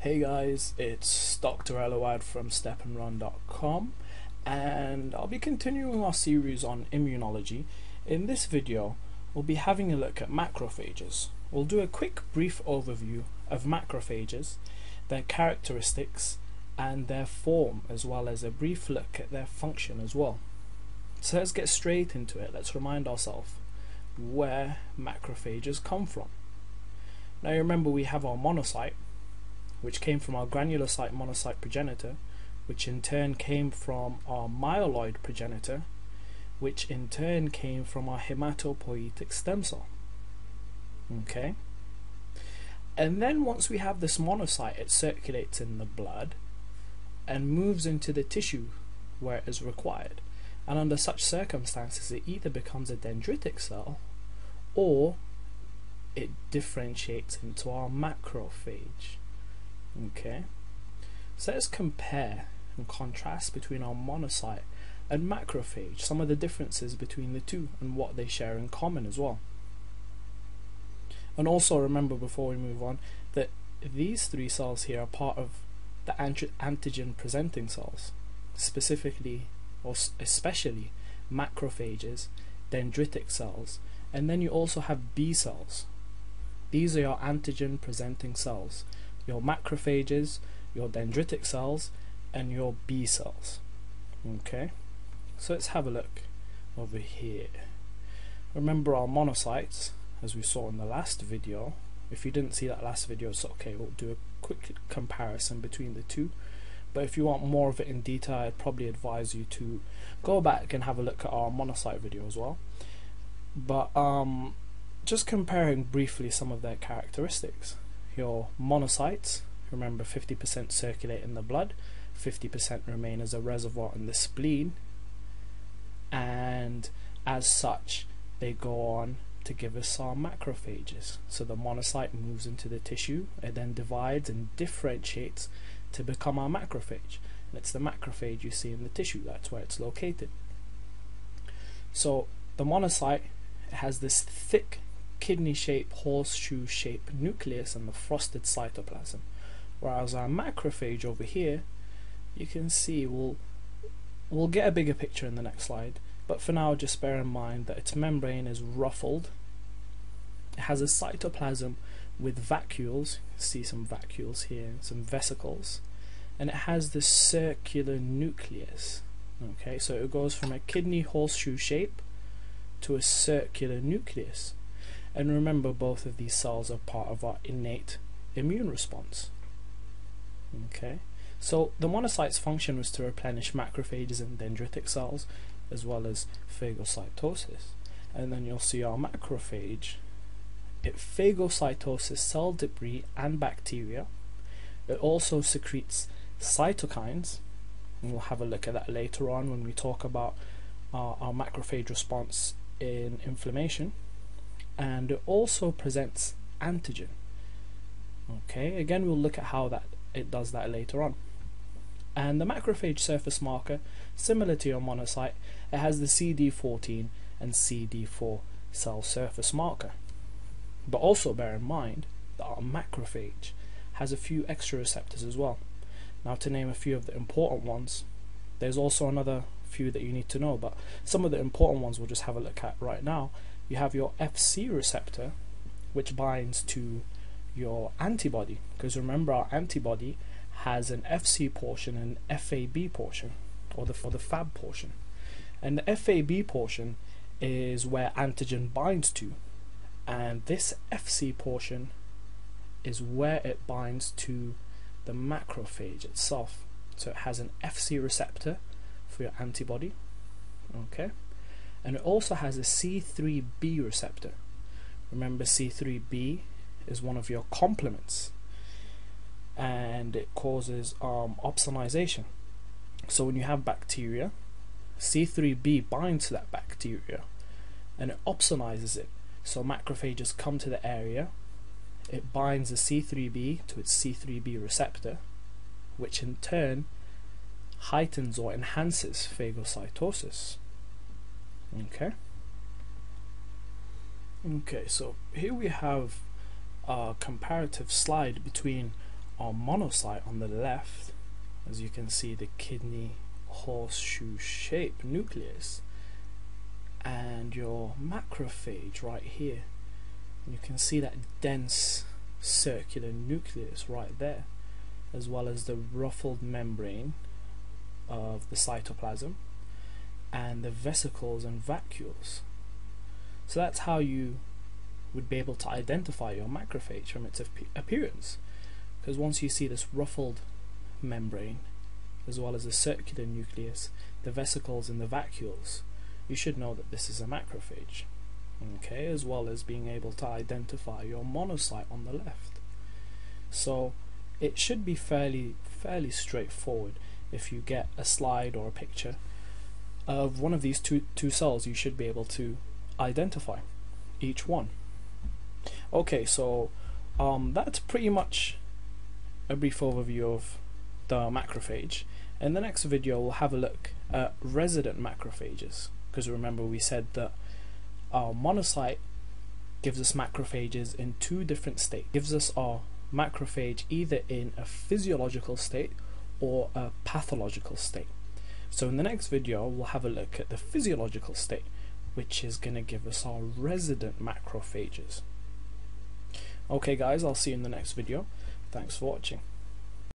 Hey guys, it's Dr. Elawad from stepnrun.com and I'll be continuing our series on immunology. In this video, we'll be having a look at macrophages. We'll do a quick brief overview of macrophages, their characteristics and their form as well as a brief look at their function as well. So let's get straight into it. Let's remind ourselves where macrophages come from. Now remember we have our monocyte which came from our granulocyte monocyte progenitor, which in turn came from our myeloid progenitor, which in turn came from our hematopoietic stem cell. Okay? And then once we have this monocyte, it circulates in the blood and moves into the tissue where it is required. And under such circumstances, it either becomes a dendritic cell or it differentiates into our macrophage. Okay, so let's compare and contrast between our monocyte and macrophage, some of the differences between the two and what they share in common as well. And also remember before we move on that these three cells here are part of the antigen presenting cells, specifically or especially macrophages, dendritic cells, and then you also have B cells. These are your antigen presenting cells your macrophages, your dendritic cells, and your B cells. Okay, so let's have a look over here. Remember our monocytes, as we saw in the last video. If you didn't see that last video, it's okay. We'll do a quick comparison between the two. But if you want more of it in detail, I'd probably advise you to go back and have a look at our monocyte video as well. But um, just comparing briefly some of their characteristics your monocytes, remember 50% circulate in the blood, 50% remain as a reservoir in the spleen, and as such, they go on to give us our macrophages. So the monocyte moves into the tissue, it then divides and differentiates to become our macrophage. And it's the macrophage you see in the tissue, that's where it's located. So the monocyte has this thick kidney shaped, horseshoe shaped nucleus and the frosted cytoplasm. Whereas our macrophage over here, you can see we'll, we'll get a bigger picture in the next slide, but for now just bear in mind that its membrane is ruffled. It has a cytoplasm with vacuoles, see some vacuoles here, some vesicles, and it has this circular nucleus. Okay, so it goes from a kidney horseshoe shape to a circular nucleus. And remember, both of these cells are part of our innate immune response. Okay, so the monocyte's function was to replenish macrophages and dendritic cells, as well as phagocytosis. And then you'll see our macrophage. It phagocytoses cell debris and bacteria. It also secretes cytokines, and we'll have a look at that later on when we talk about our, our macrophage response in inflammation and it also presents antigen. Okay again we'll look at how that it does that later on. And the macrophage surface marker similar to your monocyte it has the CD14 and CD4 cell surface marker. But also bear in mind that our macrophage has a few extra receptors as well. Now to name a few of the important ones there's also another few that you need to know but some of the important ones we'll just have a look at right now you have your Fc receptor, which binds to your antibody. Because remember, our antibody has an Fc portion and FAB portion, or the for the Fab portion. And the FAB portion is where antigen binds to, and this Fc portion is where it binds to the macrophage itself. So it has an Fc receptor for your antibody. Okay and it also has a C3b receptor. Remember C3b is one of your complements and it causes um, opsonization. So when you have bacteria, C3b binds to that bacteria and it opsonizes it. So macrophages come to the area, it binds the C3b to its C3b receptor, which in turn heightens or enhances phagocytosis. Okay. Okay, so here we have a comparative slide between our monocyte on the left, as you can see the kidney horseshoe shape nucleus and your macrophage right here. You can see that dense circular nucleus right there, as well as the ruffled membrane of the cytoplasm and the vesicles and vacuoles. So that's how you would be able to identify your macrophage from its appearance. Because once you see this ruffled membrane, as well as the circular nucleus, the vesicles and the vacuoles, you should know that this is a macrophage. Okay, as well as being able to identify your monocyte on the left. So it should be fairly fairly straightforward if you get a slide or a picture of one of these two two cells you should be able to identify each one. Okay, so um, that's pretty much a brief overview of the macrophage. In the next video we'll have a look at resident macrophages because remember we said that our monocyte gives us macrophages in two different states. Gives us our macrophage either in a physiological state or a pathological state. So in the next video we'll have a look at the physiological state which is going to give us our resident macrophages. Okay guys, I'll see you in the next video. Thanks for watching.